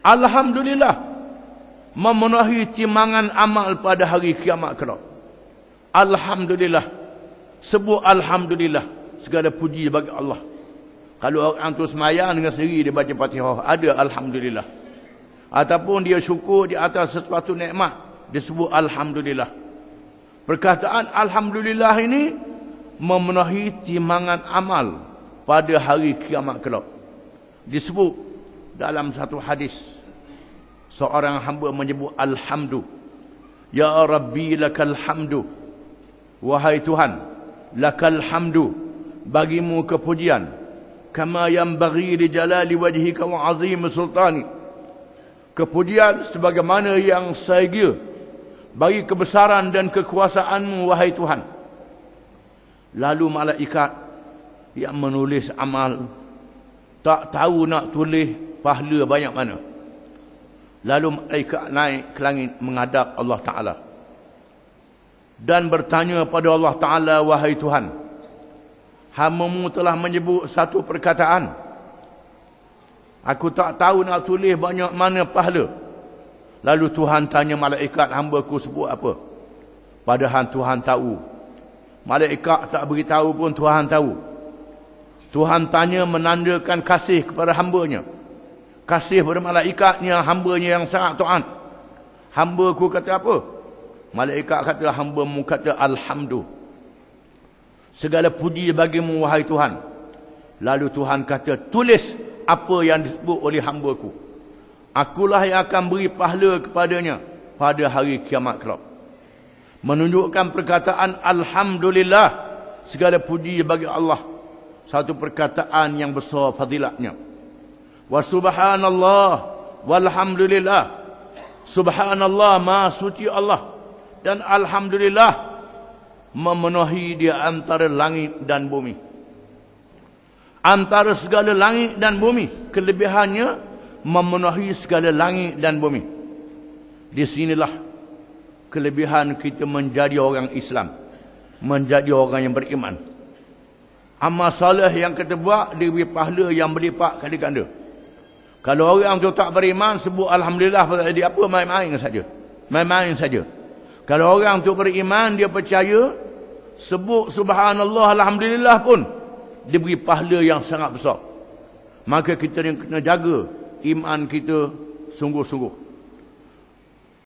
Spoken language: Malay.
Alhamdulillah memenuhi timangan amal pada hari kiamat kelak. Alhamdulillah. Sebut Alhamdulillah. Segala puji bagi Allah. Kalau orang tu semayang dengan sendiri dia baca Fatihah, ada Alhamdulillah. Ataupun dia syukur di atas sesuatu nikmat, dia sebut Alhamdulillah. Perkataan Alhamdulillah ini memenuhi timangan amal pada hari kiamat kelak. Disebut dalam satu hadis. Seorang hamba menyebut alhamdu. Ya rabbi lakal hamdu. Wahai tuhan lakal hamdu. Bagimu kepujian. Kama yang bagi li jalali wajhika wa azim sultani. Kepujian sebagaimana yang sahaya bagi kebesaran dan kekuasaanmu wahai tuhan. Lalu malaikat yang menulis amal tak tahu nak tulis pahala banyak mana. Lalu malaikat naik ke langit menghadap Allah Ta'ala. Dan bertanya pada Allah Ta'ala wahai Tuhan hamamu telah menyebut satu perkataan. Aku tak tahu nak tulis banyak mana pahala. Lalu Tuhan tanya malaikat hamba ku sebut apa? Padahal Tuhan tahu. Malaikat tak beritahu pun Tuhan tahu. Tuhan tanya menandakan kasih kepada hambanya. Kasih kepada malaikatnya, hambanya yang sangat taat. Hamba ku kata apa? Malaikat kata, hamba mu kata Alhamdulillah. Segala puji bagimu, wahai Tuhan. Lalu Tuhan kata, tulis apa yang disebut oleh hamba ku. Akulah yang akan beri pahala kepadanya pada hari kiamat kelak. Menunjukkan perkataan Alhamdulillah. Segala puji bagi Allah satu perkataan yang besar fadilatnya. Wa subhanallah walhamdulillah. Subhanallah ma suci Allah dan alhamdulillah memenuhi di antara langit dan bumi. Antara segala langit dan bumi, kelebihannya memenuhi segala langit dan bumi. Di sinilah kelebihan kita menjadi orang Islam, menjadi orang yang beriman amal soleh yang kita buat diberi pahala yang berlipat kali ganda. Kalau orang tu tak beriman sebut alhamdulillah pada dia apa main-main saja. Main-main saja. Kalau orang tu beriman dia percaya sebut subhanallah alhamdulillah pun diberi pahala yang sangat besar. Maka kita yang kena jaga iman kita sungguh-sungguh.